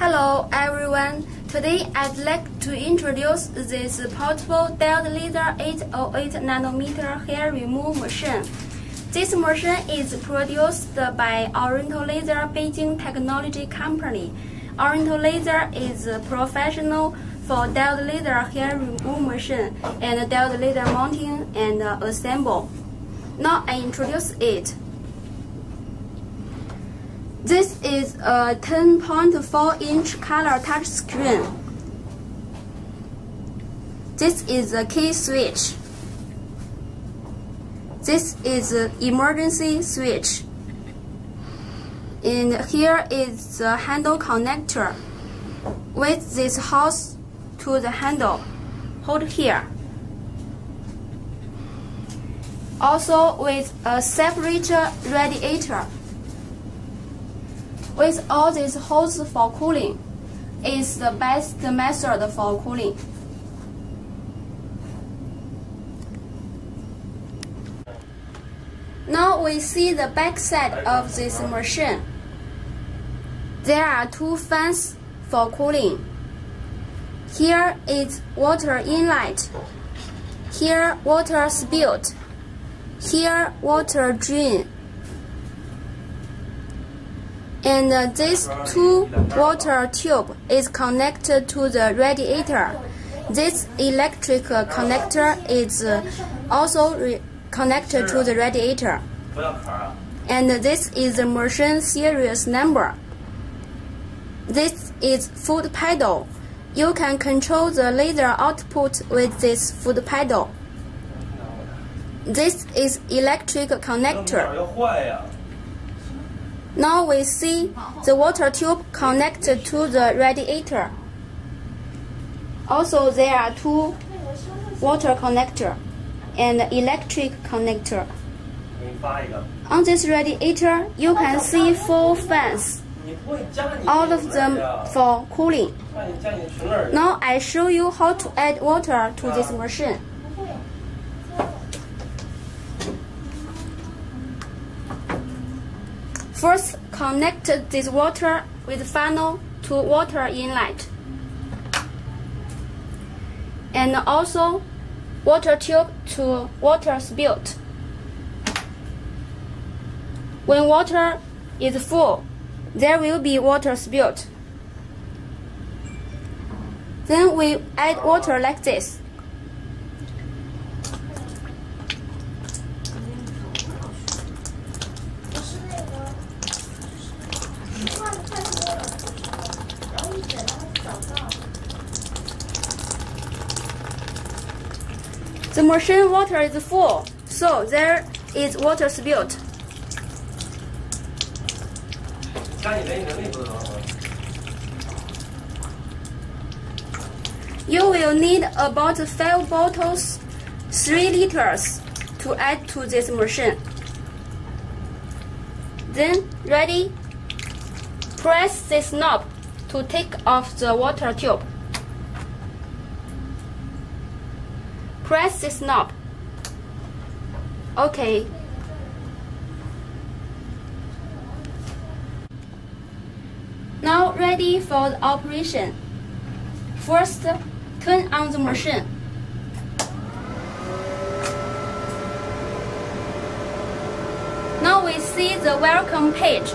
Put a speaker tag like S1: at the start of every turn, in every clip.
S1: Hello everyone. Today I'd like to introduce this portable Diode Laser 808 nanometer hair removal machine. This machine is produced by Oriental Laser Beijing Technology Company. Oriental Laser is a professional for Diode Laser hair removal machine and Diode Laser mounting and assemble. Now I introduce it. This is a 10.4 inch color touch screen. This is a key switch. This is an emergency switch. And here is the handle connector. With this hose to the handle, hold here. Also with a separator radiator with all these holes for cooling is the best method for cooling. Now we see the back side of this machine. There are two fans for cooling. Here is water inlet. Here water spilt. Here water drain and uh, this two water tube is connected to the radiator. This electric uh, connector is uh, also connected to the radiator. And this is the machine series number. This is foot pedal. You can control the laser output with this foot pedal. This is electric connector. Now we see the water tube connected to the radiator. Also, there are two water connector and electric connector. On this radiator, you can see four fans, all of them for cooling. Now I show you how to add water to this machine. First, connect this water with funnel to water inlet. And also water tube to water spilt. When water is full, there will be water spilt. Then we add water like this. The machine water is full, so there is water spilled. You will need about 5 bottles, 3 liters to add to this machine. Then, ready? Press this knob to take off the water tube. Press this knob. Okay. Now ready for the operation. First, turn on the machine. Now we see the welcome page.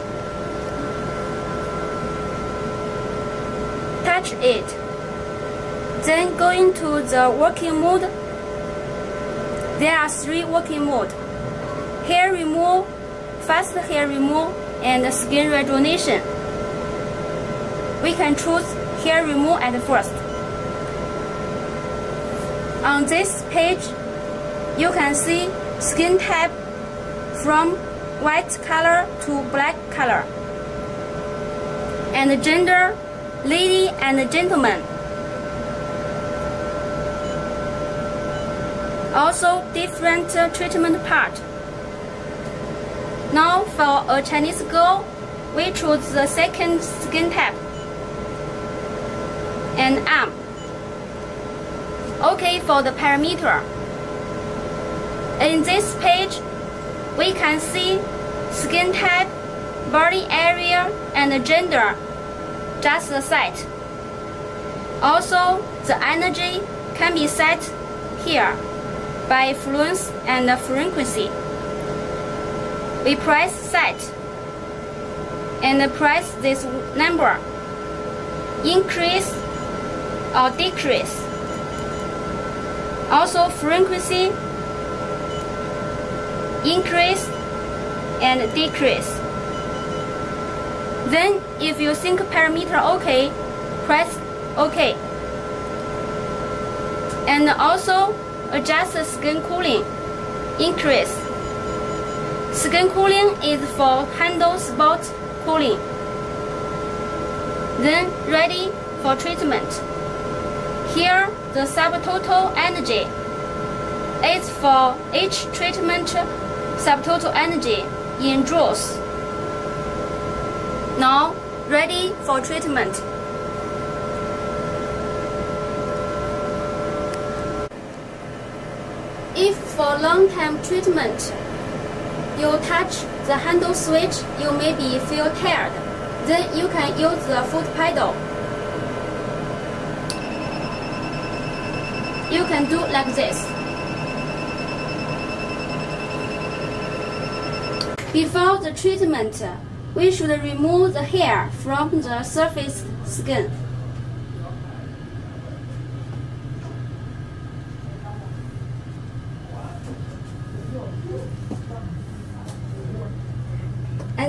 S1: Touch it. Then go into the working mode. There are three working modes. Hair removal, fast hair removal, and skin rejuvenation. We can choose hair removal at first. On this page, you can see skin type from white color to black color. And gender, lady and gentleman. Also different uh, treatment part. Now for a Chinese girl, we choose the second skin type and arm. OK for the parameter. In this page, we can see skin type, body area, and gender. just the set. Also, the energy can be set here by fluence and frequency. We press set and press this number, increase or decrease. Also frequency, increase and decrease. Then if you think parameter OK, press OK. And also adjust skin cooling, increase. Skin cooling is for handle spot cooling. Then ready for treatment. Here the subtotal energy is for each treatment subtotal energy in joules. Now ready for treatment. If for long-term treatment, you touch the handle switch, you may be feel tired. Then you can use the foot pedal. You can do like this. Before the treatment, we should remove the hair from the surface skin.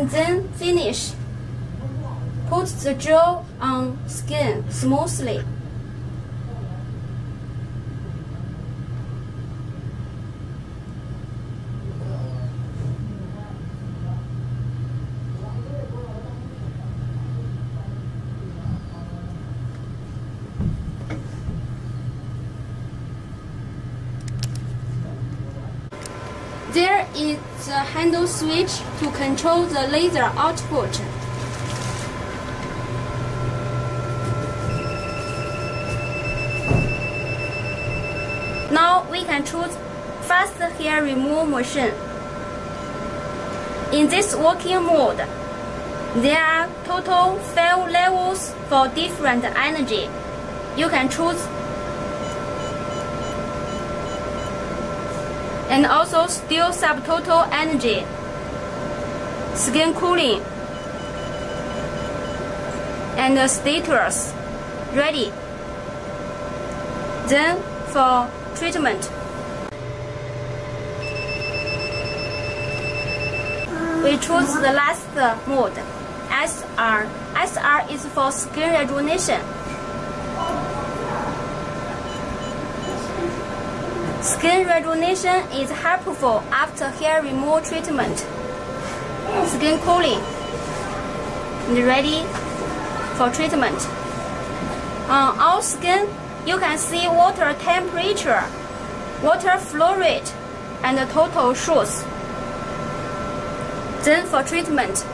S1: And then finish. Put the gel on skin smoothly. There is a handle switch to control the laser output. Now we can choose fast hair removal machine. In this working mode, there are total 5 levels for different energy. You can choose and also still subtotal energy, skin cooling, and status ready. Then for treatment, we choose the last mode, SR. SR is for skin rejuvenation. Skin rejuvenation is helpful after hair removal treatment. Skin cooling. Ready for treatment. On all skin, you can see water temperature, water flow rate, and total joules. Then for treatment,